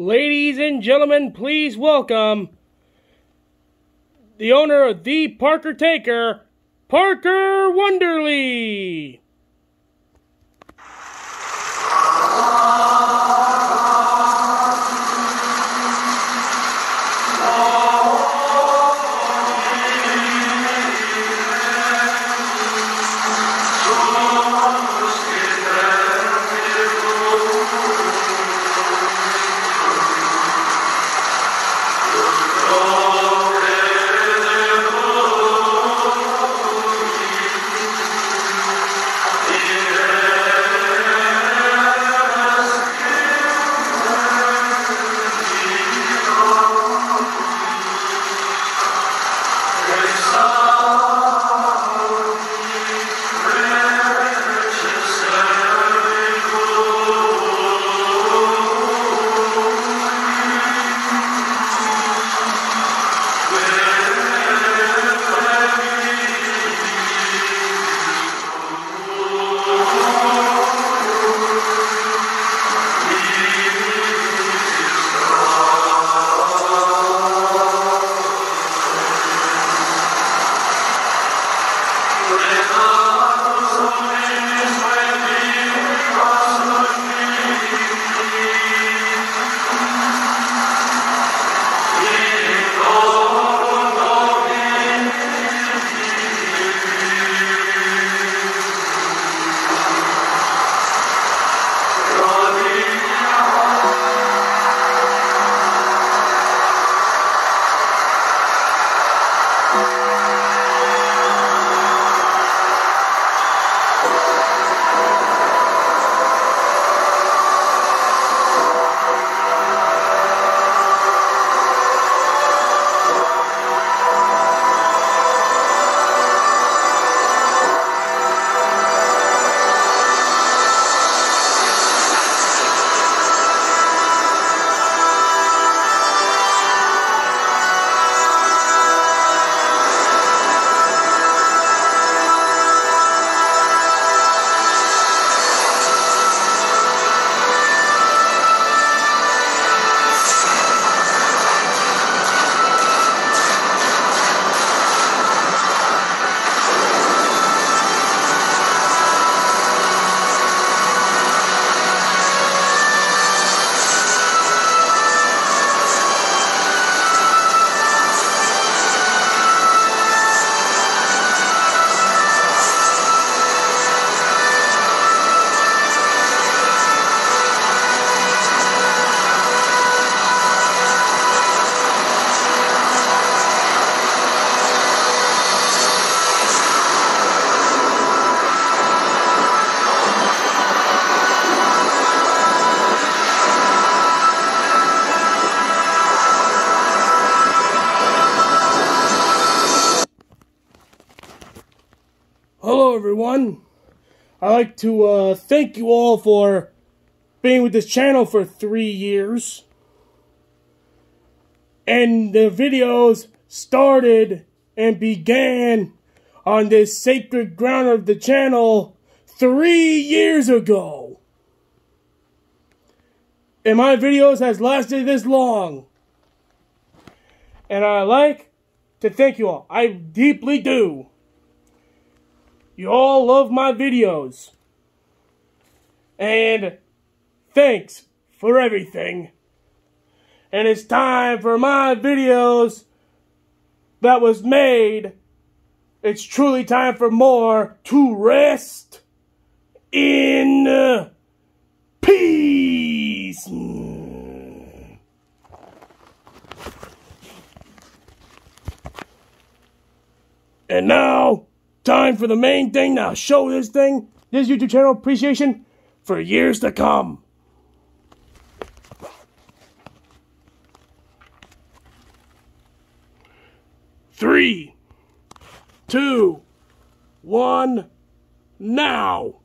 Ladies and gentlemen, please welcome the owner of the ParkerTaker, Parker Wonderly. Amen. Hello, everyone. I'd like to uh, thank you all for being with this channel for three years. And the videos started and began on this sacred ground of the channel three years ago. And my videos has lasted this long. And I like to thank you all. I deeply do. You all love my videos. And thanks for everything. And it's time for my videos that was made. It's truly time for more to rest in peace. And now, time for the main thing. Now, show this thing, this YouTube channel appreciation for years to come. Three, two, one, now.